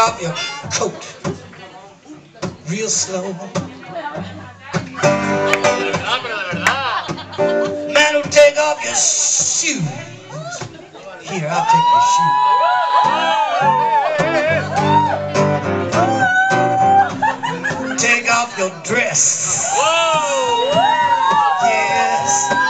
take off your coat real slow. Man who take off your shoes. Here, I'll take your shoe. Take off your dress. Yes,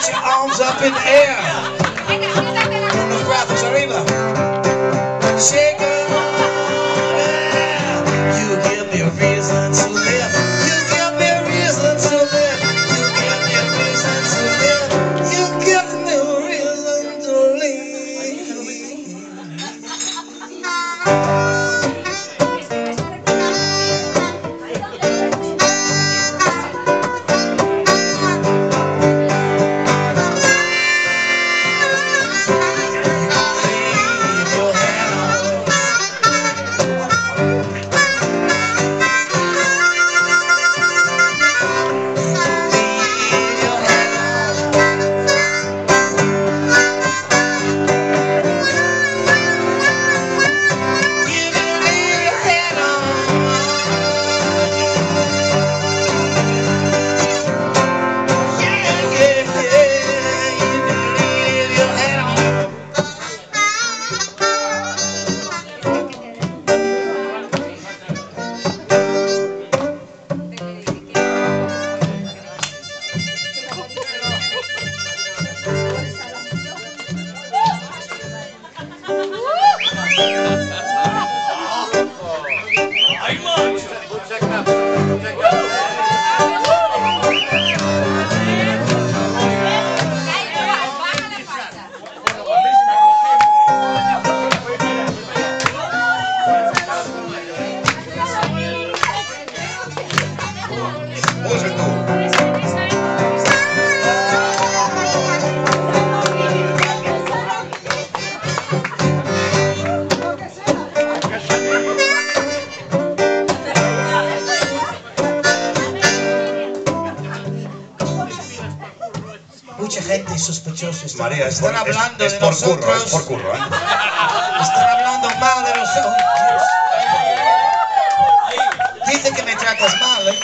Put your arms up in the air. Mucha gente sospechosa. Están, María, es están es- hablando es de por nosotros. curro, es por curro, ¿eh? Están hablando mal de nosotros. Dicen que me tratas mal, ¿eh?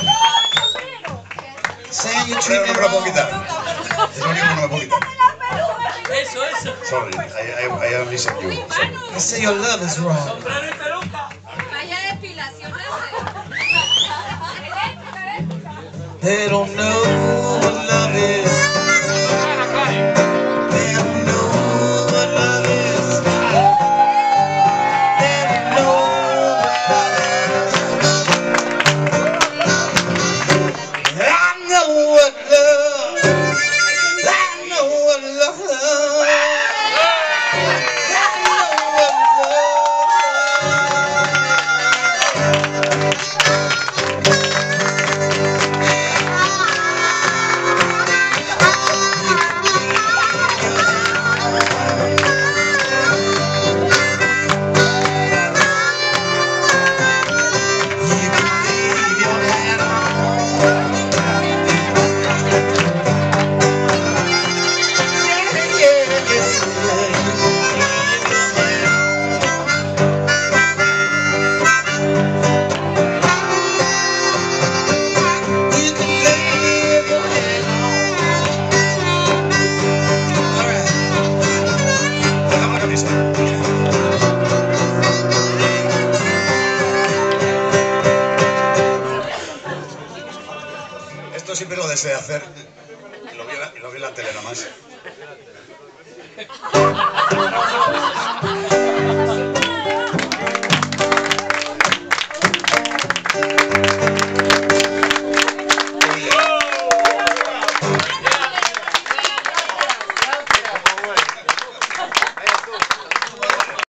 You treat no me wrong. Es lo único que no me puedo quitar. Eso, eso. Sorry, I, I, I only you. Sorry. They say your love is wrong. Sombrero y peluca. Vaya depilación They don't know what love is. ese de hacer, lo vi, lo vi en la tele nomás.